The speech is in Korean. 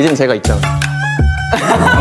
이젠 제가 있잖아.